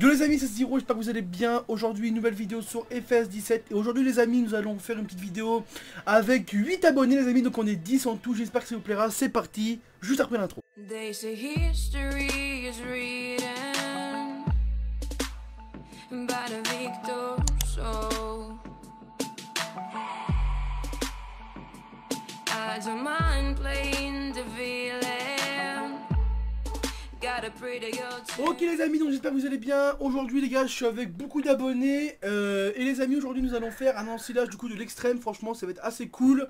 Yo les amis, c'est Zero, j'espère que vous allez bien. Aujourd'hui, nouvelle vidéo sur FS17. Et aujourd'hui les amis, nous allons faire une petite vidéo avec 8 abonnés les amis. Donc on est 10 en tout, j'espère que ça vous plaira. C'est parti, juste après l'intro. Ok les amis, donc j'espère que vous allez bien. Aujourd'hui les gars, je suis avec beaucoup d'abonnés. Euh, et les amis, aujourd'hui nous allons faire un ensilage du coup de l'extrême. Franchement, ça va être assez cool.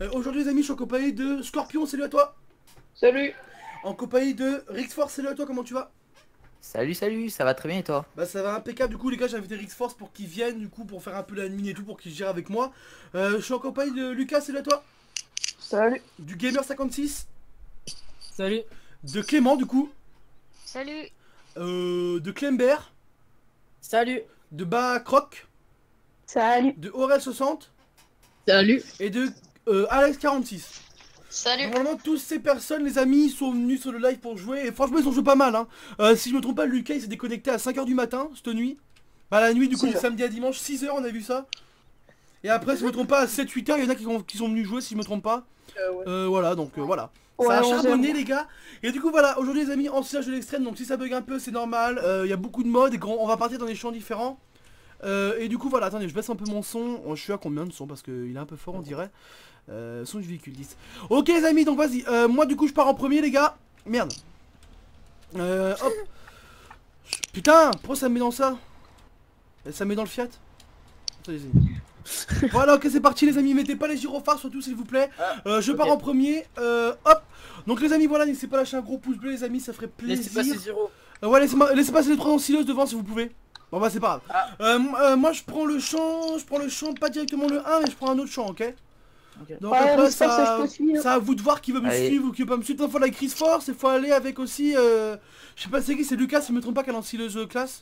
Euh, aujourd'hui les amis, je suis en compagnie de Scorpion, salut à toi. Salut En compagnie de Rixforce, salut à toi, comment tu vas? Salut, salut, ça va très bien et toi? Bah ça va impeccable, du coup les gars j'ai invité Rixforce pour qu'il vienne du coup pour faire un peu la mine et tout pour qu'il gère avec moi. Euh, je suis en compagnie de Lucas, salut à toi. Salut Du Gamer56, Salut. de Clément du coup, Salut euh, de Clember, Salut. de Bacroc, Salut de Aurel60 Salut. et de euh, Alex46. Salut Normalement toutes ces personnes les amis sont venus sur le live pour jouer et franchement ils ont joué pas mal hein. Euh, si je me trompe pas Lucas il s'est déconnecté à 5h du matin cette nuit. Bah la nuit du coup Six du heures. samedi à dimanche 6h on a vu ça. Et après si je me trompe pas à 7-8h il y en a qui, ont- qui sont venus jouer si je me trompe pas. Euh, voilà donc euh, voilà. Ouais, ça a heures, charbonné les gars. Et du coup voilà aujourd'hui les amis ensilage de l'extrême donc si ça bug un peu c'est normal. Euh, Il y a beaucoup de modes et on va partir dans des champs différents. Euh, et du coup voilà attendez je baisse un peu mon son. Oh, Je suis à combien de son parce qu'il est un peu fort on dirait. Euh, son du véhicule 10. Ok les amis donc vas-y. Euh, moi du coup je pars en premier les gars. Merde. Euh, hop. Putain pourquoi ça me met dans ça? Ça me met dans le Fiat? Attendez, les amis. Voilà ok c'est parti les amis mettez pas les gyrophares surtout s'il vous plaît Euh, Je pars en premier Euh, Hop Donc les amis voilà n'hésitez pas à lâcher un gros pouce bleu les amis ça ferait Laissez plaisir passer Zero. euh, ouais, laissez, laissez passer les trois ensileuses devant si vous pouvez. Bon bah c'est pas grave. Ah. Euh, euh, moi je prends le champ, je prends le champ, pas directement le 1 mais je prends un autre champ, ok? Donc Ouais, après ça, je peux suivre. ça à vous de voir qui veut me Allez. suivre ou qui veut pas me suivre. Il faut aller avec Chris Force, il faut aller avec aussi, euh, je sais pas c'est qui, c'est Lucas si je me trompe pas a l'ensileuse euh, classe?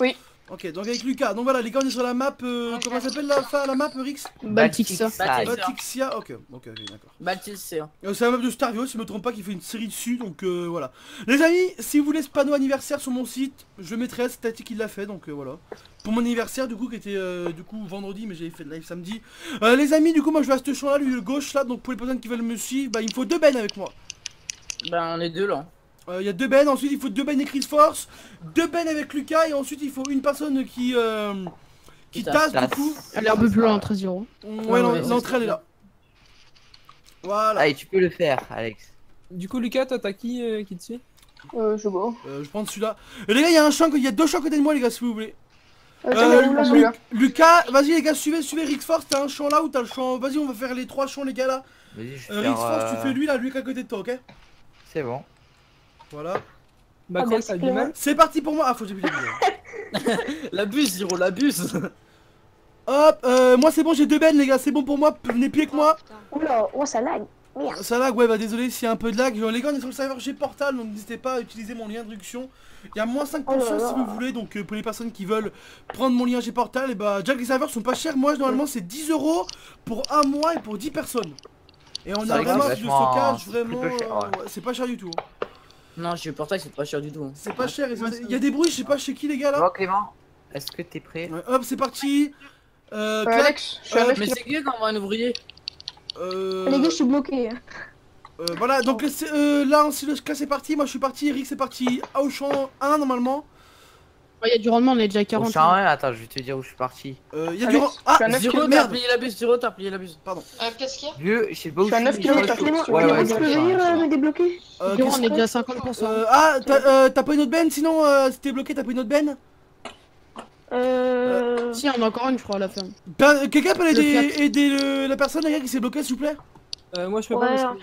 Oui. Ok donc avec Lucas, donc voilà les gars on est sur la map, euh, comment ça s'appelle la, la map Rix Baltic Side. Batixia, ok, ok, ok d'accord. C'est un. Euh, c'est la map de Starvio si je me trompe pas qui fait une série dessus donc euh, voilà. Les amis, si vous voulez ce panneau anniversaire sur mon site, je mettrai c'est Tati qui l'a fait donc euh, voilà. Pour mon anniversaire du coup qui était euh, du coup vendredi mais j'avais fait le live samedi. Euh, les amis du coup moi je vais à ce champ là, lui le gauche là donc pour les personnes qui veulent me suivre, bah il me faut deux bennes avec moi. Ben, on est deux là. Euh, Il y a deux bennes, ensuite il faut deux bennes et Chris Force, deux bennes avec Lucas et ensuite il faut une personne qui euh, qui tasse du coup. Elle est un peu plus loin, 13-0. Ouais, l'en- ouais, l'entrée elle est là. Voilà. Allez, tu peux le faire, Alex. Du coup, Lucas, toi, t'as qui euh, qui te suit? Euh, je sais pas. Euh, je prends celui-là. Les gars, il y a un champ, il y a deux champs à côté de moi, les gars, si vous voulez. Euh, Euh, Lu- Lucas, vas-y, les gars, suivez, suivez Rix Force. T'as un champ là ou t'as le champ? Vas-y, on va faire les trois champs, les gars, là. Euh, faire, Force, euh, tu fais lui là, lui qui est à côté de toi, ok? C'est bon. Voilà. Bah, Ah, mal C'est parti pour moi. Ah, faut que vidéos. La buse, Zero, la buse. Hop, euh, moi c'est bon, j'ai deux bennes, les gars, c'est bon pour moi. Venez plus avec moi. Oula, oh ça lag Merde Ça lag, ouais, bah désolé s'il y a un peu de lag. Les gars, on est sur le serveur G Portal, donc n'hésitez pas à utiliser mon lien d'introduction. Il y a moins 5% Oh là là. si vous voulez, donc euh, pour les personnes qui veulent prendre mon lien G Portal, et bah déjà que les serveurs sont pas chers, moi normalement c'est 10 euros pour un mois et pour 10 personnes. Et on a vrai que vraiment vachement- stockage, c'est vraiment. ouais. c'est pas cher du tout. hein. Non, je portail, c'est pas cher du tout. C'est pas cher. Il y a des bruits, je sais pas chez qui les gars là. Bon, Clément, est-ce que t'es prêt? Ouais, hop, c'est parti. Euh, Euh, Alex, je suis euh, à 9 Mais c'est que quand on voit un ouvrier? euh, Les gars, je suis bloqué. euh, voilà, donc euh, là, si le c'est parti, moi je suis parti, Eric c'est parti à Auchan 1 normalement. Il y a du rendement, on est déjà à Au 40. champ, ouais, attends, je vais te dire où je suis parti. Euh, Il y a Alex, du. ren- je Ah, suis 9 km. t'as plié la buse, Zero, t'as plié la buse. Qu'est-ce qu'il y a? Vieux, je sais pas où Je suis à 9 km, je Clément. Ouais, ouais, tu peux venir euh, me débloquer? Euh, on est déjà à 50%. euh, ah, t'as euh, t'as pas une autre benne sinon euh, si t'es bloqué, t'as pas une autre benne? Euh... Si, on a encore une, je crois, à la fin. Ben, Quelqu'un peut aider, aider le- la personne les gars, qui s'est bloquée s'il vous plaît? Euh, Moi, je peux Ouais, pas. en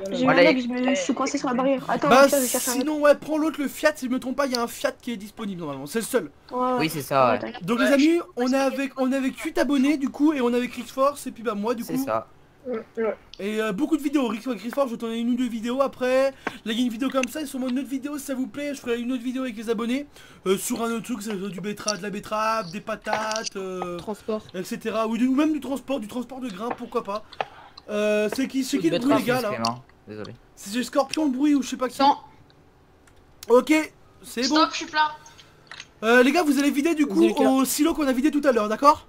Voilà. J'ai eu un lag, je me- je suis coincé sur la barrière. Attends, Bah tiens, je cherche un autre. sinon ouais, prends l'autre, le Fiat, si je me trompe pas, il y a un Fiat qui est disponible normalement, c'est le seul. Ouais, Oui, c'est ça, ouais. Donc les amis, on est avec on est avec 8 abonnés du coup et on est avec Chris Force et puis bah moi du C'est coup. ça. Et euh, beaucoup de vidéos, Rick Chris Force, je vais tourner une ou deux vidéos après. Là il y a une vidéo comme ça, et sur mon autre vidéo si ça vous plaît, je ferai une autre vidéo avec les abonnés. euh, sur un autre truc, c'est du betterave, de la betterave, des patates, euh, Transport. etc. Ou, du- ou même du transport, du transport de grains, pourquoi pas. Euh, c'est qui, c'est qui le bruit les gars là désolé. C'est le scorpion le bruit ou je sais pas qui. Sans. Ok, c'est bon. Stop, je suis plein. Euh, les gars, vous allez vider du coup au silo qu'on a vidé tout à l'heure, d'accord?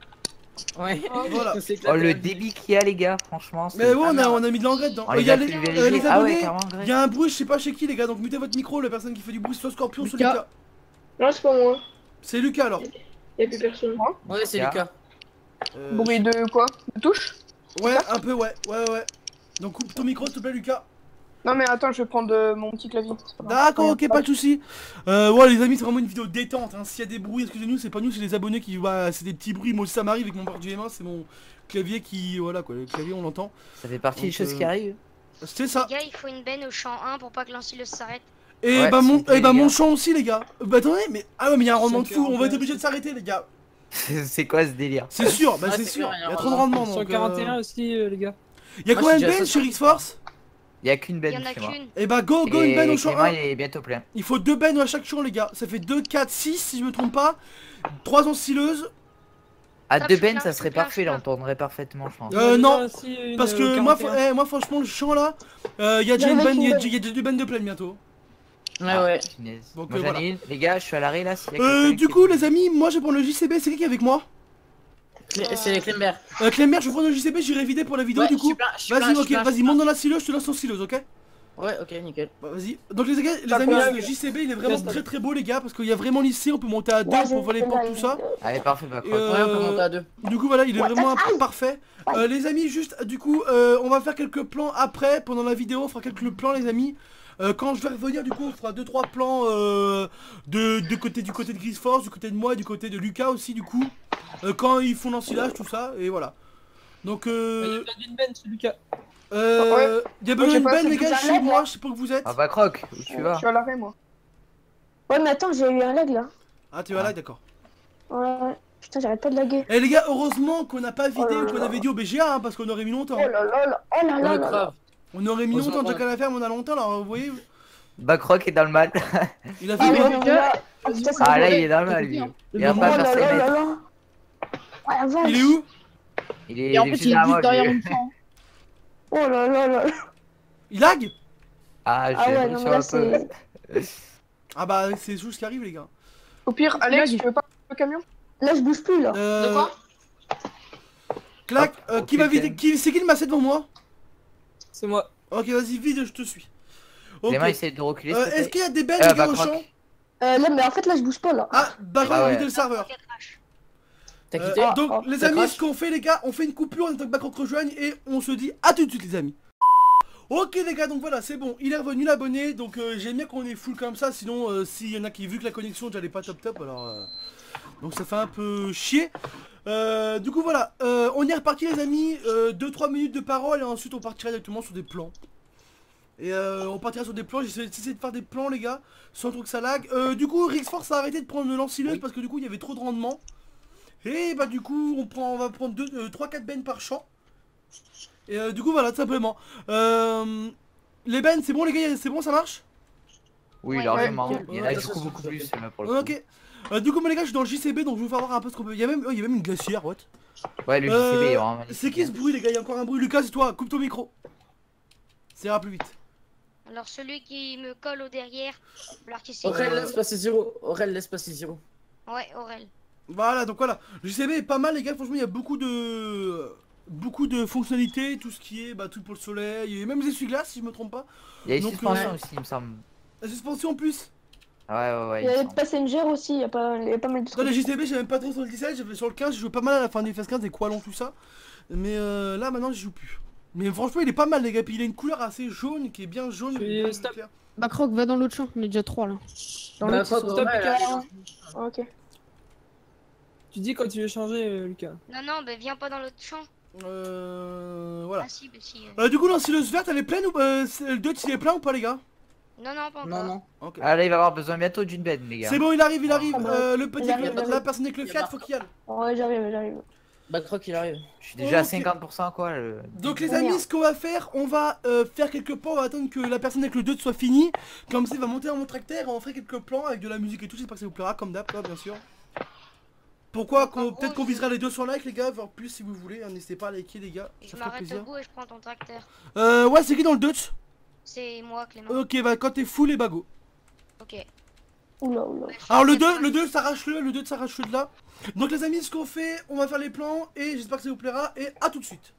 Ouais. Voilà. S'est éclaté Oh, le débit qu'il y a, les gars, franchement. c'est- Mais ouais, on a, on a mis de l'engrais dedans. Les y a les, euh, les Ah abonnés, il y a un bruit, je sais pas chez qui les gars, donc mutez votre micro, la personne qui fait du bruit, soit Scorpion, soit Lucas. Non, c'est pas moi. C'est Lucas alors. Y'a plus personne. Ouais, c'est Lucas. Lucas. Euh, Bruit de quoi? De touche? Ouais, un peu, ouais, ouais, ouais. Donc coupe ton micro s'il te plaît, Lucas. Non, mais attends, je vais prendre euh, mon petit clavier. D'accord, ok, pas de soucis. Euh, ouais, les amis, c'est vraiment une vidéo détente. Hein. S'il y a des bruits, excusez-nous, c'est pas nous, c'est les abonnés qui. Bah, c'est des petits bruits. Moi aussi, ça m'arrive avec mon board du M1, c'est mon clavier qui. Voilà quoi, le clavier, on l'entend. Ça fait partie des choses euh, qui arrivent. C'est ça. Les gars, il faut une benne au champ 1 pour pas que l'ancilleuse s'arrête. Et Ouais, bah, mon, et bah mon champ aussi, les gars. Euh, Bah, attendez, mais. Ah ouais, mais il y a un rendement de fou. On va être 141. obligé de s'arrêter, les gars. C'est quoi ce délire? C'est sûr, bah, c'est sûr. Il y a trop de rendement. donc, 141 euh, aussi, euh, les gars. Il y a Moi, combien de bennes sur X-Force? Il y a qu'une benne en a chez moi. qu'une. Et bah, go, go, une benne au champ Clément, 1. il est bientôt plein. Il faut deux bennes à chaque champ, les gars. Ça fait 2, 4, 6 si je me trompe pas. 3 ensileuses. À deux bennes, ça serait parfait, tournerait parfaitement, je pense. Euh, non, Parce euh, que moi, 41. fr- eh, moi franchement le champ là, euh, il y a déjà une benne, qui il y a veulent. il y a déjà deux bennes de pleine bientôt. Ouais, ouais. Punaise. Donc, Moi, euh, voilà. Les gars, je suis à l'arrêt là. a Euh, du coup les amis, moi je vais prendre le JCB, c'est qui qui est avec moi C'est les Clember. euh, Clémer, je vais prendre le JCB, j'irai vider pour la vidéo Ouais, du coup. Vas-y, ok, vas-y, monte dans la sileuse, je te lance ton sileuse, ok. Ouais, ok, nickel. Bah vas-y. Donc les gars, les amis, le JCB il est vraiment très très beau les gars, parce qu'il y a vraiment lycée, on peut monter à deux Ouais, pour voler fait portes tout ça. Allez, parfait, bah, quoi. euh, Ouais, on peut monter à deux. Du coup voilà, il est Ouais, vraiment parfait. Euh, les amis, juste du coup, euh, on va faire quelques plans après, pendant la vidéo, on fera quelques plans les amis. Euh, quand je vais revenir du coup, on fera 2-3 plans euh, de, de côté, du côté de Gris Force, du côté de moi et du côté de Lucas aussi du coup. Euh, quand ils font l'ensilage, tout ça, et voilà. Donc Il y a euh... benne chez Lucas. Euh... Il y a besoin j'ai d'une fait les gars, chez moi, je sais pas où vous êtes. Ah bah, croc, où tu Je vas suis à l'arrêt, moi. Ouais, mais attends, j'ai eu un lag là. Ah tu vas là, d'accord. Ouais, ouais. Putain, j'arrête pas de laguer. Et les gars, heureusement qu'on n'a pas vidé Oh qu'on avait dit au BGA, hein, parce qu'on aurait mis longtemps. Oh là là là. Oh là là Ouais, là. On aurait mis On longtemps, Jack à la ferme, on a longtemps, alors vous voyez, croc est dans le mal. il a Ah fait mais Oh putain, c'est Ah, là, il est dans le mal, lui. Il a pas là ses là là là. Il est où Il est Et en fait, juste il est juste derrière mon champ. Oh là là là. Il lag Ah, Ah ouais, non, là, l'impression un peu. c'est. Ah bah c'est des choses qui arrivent les gars. Au pire, Alex, tu veux pas le camion? Là, je bouge plus là. Euh... De quoi? Clac, euh, ok, qui va ok. vider qui... C'est qui le massé devant moi? C'est moi. Ok vas-y vide, je te suis. Ok. Essaie de reculer, Euh, Est-ce qu'il y a des Euh, les gars bah, au croc. champ? Euh, là, mais en fait, là, je bouge pas là. Ah bah Ah va ouais. vider le serveur. T'as Euh, quitté donc oh, les amis, ce qu'on fait les gars, on fait une coupure en tant que Bacroc rejoigne et on se dit à tout de suite les amis. Ok les gars, donc voilà, c'est bon, il est revenu l'abonné, donc euh, j'aime bien qu'on est full comme ça, sinon euh, s'il y en a qui vu que la connexion déjà est pas top top, alors euh, donc ça fait un peu chier. Euh, du coup voilà, euh, on est reparti les amis, 2-3 minutes de parole et ensuite on partira directement sur des plans. Et euh, on partira sur des plans, j'essaie de faire des plans les gars, sans trop que ça lag. Euh, du coup Rix Force a arrêté de prendre l'ensileuse parce que du coup il y avait trop de rendement. Et bah du coup on prend on va prendre 3-4 bennes par champ. Et euh, du coup voilà tout simplement. Euh, les bennes c'est bon les gars, c'est bon ça marche? Oui, Ouais, largement. ouais, Il y en ouais, a du coup ça, beaucoup plus là, pour le coup. Euh, du coup moi les gars je suis dans le JCB donc je vais vous faire voir un peu ce qu'on peut. Il y a même, oh, il y a même une glacière what? Ouais, le Euh, JCB vraiment. C'est qui ce bruit les gars? Il y a encore un bruit. Lucas c'est toi, coupe ton micro. Ça ira plus vite. Alors celui qui me colle au derrière, l'artistique. Aurel, laisse passer zéro. Aurel, laisse passer zéro. Ouais, Aurel. Voilà donc voilà. Le JCB est pas mal les gars, franchement il y a beaucoup de... Beaucoup de fonctionnalités, tout ce qui est bah, tout pour le soleil, et même les essuie-glaces si je me trompe pas. Il y a une Donc, suspension euh, aussi, il me semble. La suspension en plus. Ouais, ouais, ouais. Il y a les passengers aussi, il y a pas, il y a pas mal de Dans trucs. le JCB j'ai même pas trop sur le 17, j'ai fait sur le 15, j'ai joué pas mal à la fin du FS15 des Qualons tout ça. Mais euh, là maintenant j'y joue plus. Mais franchement il est pas mal les gars, puis il a une couleur assez jaune qui est bien jaune. Je suis bien stop. clair. Bah, Croc, va dans l'autre champ. On est déjà trois là. Dans Bah, l'autre, stop, Stop, Lucas. Ah, Ok. Tu dis quand tu veux changer, euh, Lucas. Non, non, bah viens pas dans l'autre champ. Euh, voilà. Ah si, bah si. euh. Euh, du coup l'ensileuse verte elle est pleine ou pas Le 2 il est plein ou pas les gars? Non, non, pas encore. Non, non. Ok. Ah, là, il va avoir besoin bientôt d'une benne, les gars. C'est bon il arrive, il arrive. Ah Euh, le petit, la personne avec le Fiat faut qu'il y aille. Ouais, j'arrive, j'arrive. Bah, Croc, il arrive. Je suis déjà à Ok. 50% quoi. le- Donc les amis, ce qu'on va faire, on va euh, faire quelques plans, on va attendre que la personne avec le 2 soit finie. Comme ça, il va monter dans mon tracteur et on ferait quelques plans avec de la musique et tout, j'espère que ça vous plaira, comme d'hab, quoi, bien sûr. Pourquoi en Peut-être qu'on visera les 200 likes, les gars, voire plus si vous voulez. hein, N'hésitez pas à liker, les gars, Je ça ferait m'arrête au plaisir. bout et je prends ton tracteur. Euh, ouais, c'est qui dans le Dutch? C'est moi, Clément. Ok, bah quand t'es full et bago. Ok. Oula, oula. Alors le 2, le 2 s'arrache-le, le 2 s'arrache-le de là. Donc les amis, ce qu'on fait, on va faire les plans et j'espère que ça vous plaira et à tout de suite.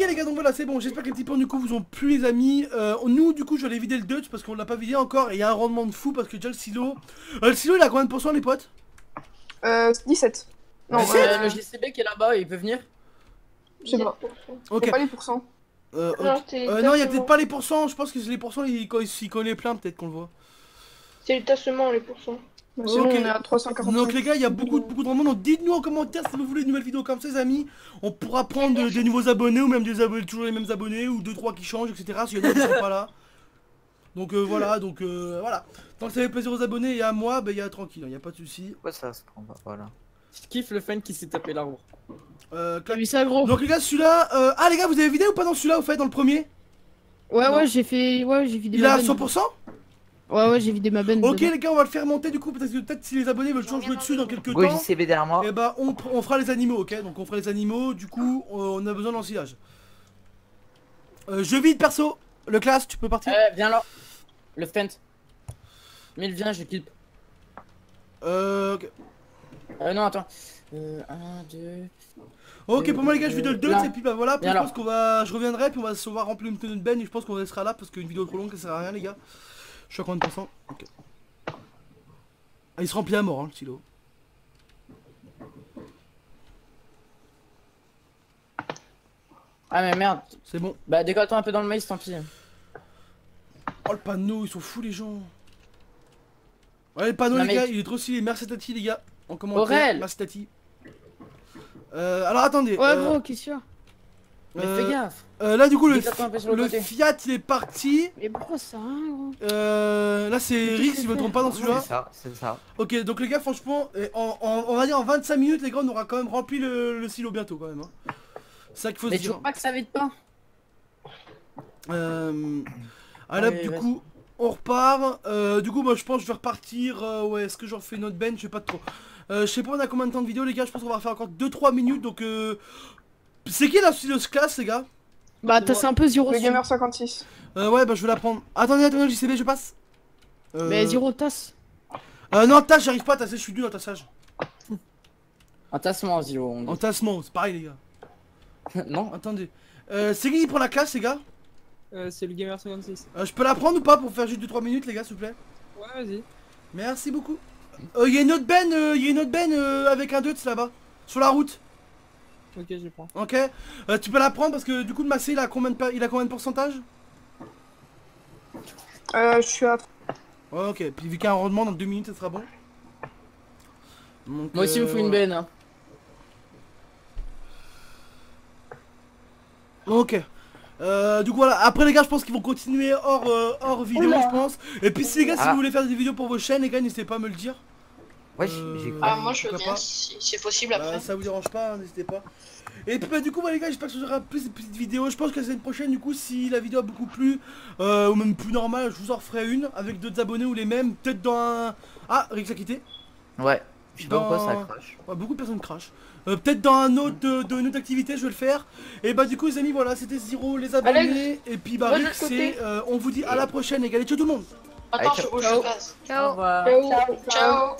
Ok les gars, donc voilà, c'est bon, j'espère que les petits plans du coup vous ont plu les amis. Euh, nous du coup je vais aller vider le Dutch parce qu'on l'a pas vidé encore et il y a un rendement de fou parce que déjà le silo... Euh, le silo il a combien de pourcents les potes? Euh, 17. Non, Euh, c'est- le GCB qui est là-bas, il peut venir? Je sais pas. Ok. Pas les pourcents. Euh, ok. Non, Euh, non, il y a peut-être pas les pourcents, je pense que c'est les pourcents, il, quand il, il connaît plein, peut-être qu'on le voit. C'est le tassement, les pourcents. Bah, Sinon, Ok. on est à 345. Donc les gars, il y a beaucoup, beaucoup de rendements, donc dites-nous en commentaire si vous voulez une nouvelle vidéo comme ça les amis. On pourra prendre de- des nouveaux abonnés ou même des abonnés, toujours les mêmes abonnés ou deux trois qui changent, etc. S'il y en a qui sont pas là. Donc euh, voilà, donc euh, voilà. Tant que ça fait plaisir aux abonnés et à moi, bah il y a tranquille, il y a pas de souci. Pourquoi ça se prend pas Voilà. Je kiffe le fan qui s'est tapé l'arbre. Euh, clac. ça, gros? Donc les gars, celui-là, euh, ah les gars, vous avez vidé ou pas dans celui-là au fait, dans le premier? Ouais, Non. ouais, j'ai fait. Ouais, j'ai vidé Il a benne. 100% Ouais, ouais, j'ai vidé ma benne. Ok dedans. les gars, on va le faire monter du coup, parce que peut-être si les abonnés veulent toujours jouer dessus dans quelques Go temps. JCB derrière moi. Et bah on, pr- on fera les animaux, ok? Donc on fera les animaux, du coup on a besoin d'ensilage. Euh, je vide perso, le classe, tu peux partir? Euh, viens là. Le fent. Mille, viens, je clip. Euh, ok. Euh, non, attends. Euh, 1, 2. Ok, pour moi les gars, je vide le 2 Là. et puis bah voilà, puis je pense qu'on va, je reviendrai, puis on va se voir remplir une tenue de benne et je pense qu'on restera là parce qu'une vidéo trop longue ça sert à rien les gars. Je suis à combien de pourcents Ok. Ah, il se remplit à mort hein, le silo. Ah, mais merde. C'est bon. Bah, décolle-toi un peu dans le maïs, tant pis. Oh le panneau, ils sont fous les gens. Ouais le panneau Non, les mais- gars, il est trop stylé, merci Tati les gars. En commentaire, Aurel merci Tati. Euh, alors attendez. Ouais, euh, gros, y a? Mais euh, fais gaffe. Euh, là du coup le. Fiat il est parti. Mais pourquoi ça, hein, Euh, là c'est que si je me trompe pas dans celui-là. C'est ça, c'est ça. Ok donc les gars franchement euh, en, en- on va dire en 25 minutes les gars on aura quand même rempli le, le silo bientôt quand même. hein. C'est ça qu'il faut Mais se tu dire. vois pas que ça vide pas? Euh, ah là du coup on repart. Euh, du coup moi je pense que je vais repartir. euh, ouais est-ce que j'en fais une autre bench Je sais pas trop. Euh, je sais pas on a combien de temps de vidéo les gars? Je pense qu'on va faire encore 2-3 minutes donc euh... C'est qui la stylos classe les gars Bah, t'as c'est un peu zéro. Le gamer 56. euh, Ouais bah je vais la prendre. Attendez attendez le JCB je passe. Euh, Mais zéro tasse. Euh, non, tasse, j'arrive pas à tasser, je suis nul en tassage. Un tassement, Zio. on dit. En tassement, c'est pareil, les gars. non Attendez. Euh, c'est qui qui prend la classe, les gars Euh, c'est le gamer 56. euh, Je peux la prendre ou pas pour faire juste 2-3 minutes, les gars, s'il vous plaît Ouais, vas-y. Merci beaucoup. Euh, y a une autre benne, euh, y a une autre benne euh, avec un Deutz là-bas. Sur la route, Ok, je prends. ok Euh, Tu peux la prendre parce que du coup, le massé, il a combien de, per- il a combien de pourcentage? Euh, je suis à. Ouais, ok. Puis vu qu'il y a un rendement dans 2 minutes, ça sera bon. Donc, Moi aussi, il me faut euh, une benne. hein. Ok. Euh, du coup voilà, après les gars je pense qu'ils vont continuer hors, euh, hors vidéo Oula. je pense Et puis si les gars si Ah. vous voulez faire des vidéos pour vos chaînes les gars n'hésitez pas à me le dire Ouais, Euh, j'ai. Ah, Ah, moi je veux bien, si c'est possible Bah, après. ça vous dérange pas, hein, n'hésitez pas Et puis bah du coup bah, les gars j'espère que ce sera plus de petites vidéos Je pense que la semaine prochaine du coup si la vidéo a beaucoup plu euh, Ou même plus normale je vous en referai une Avec d'autres abonnés ou les mêmes Peut-être dans un... Ah Rick s'est quitté Ouais. Je sais pas pourquoi ça crache. Ouais, beaucoup de personnes crachent. Euh, Peut-être dans un autre de, de- une autre activité, je vais le faire. Et bah du coup les amis, voilà, c'était Zero, les abonnés. et puis bah Rick, c'est, euh, on vous dit à la prochaine, les gars. Allez, ciao tout le monde. Attends, je, oh, ciao. Ciao. revoir. Ciao.